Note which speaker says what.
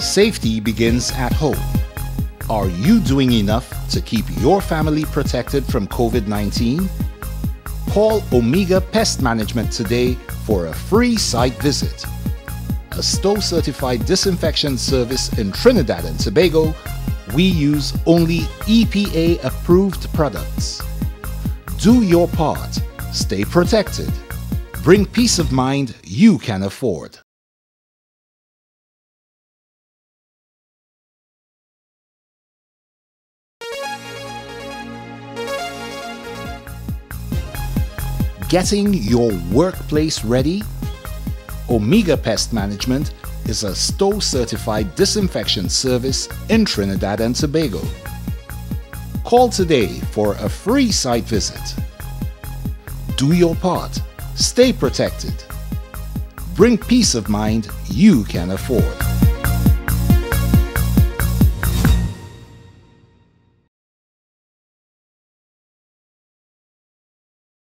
Speaker 1: Safety begins at home. Are you doing enough to keep your family protected from COVID 19? Call Omega Pest Management today for a free site visit. A STOW certified disinfection service in Trinidad and Tobago, we use only EPA approved products. Do your part. Stay protected. Bring peace of mind you can afford. Getting your workplace ready? Omega Pest Management is a STOW certified disinfection service in Trinidad and Tobago. Call today for a free site visit. Do your part. Stay protected. Bring peace of mind you can afford.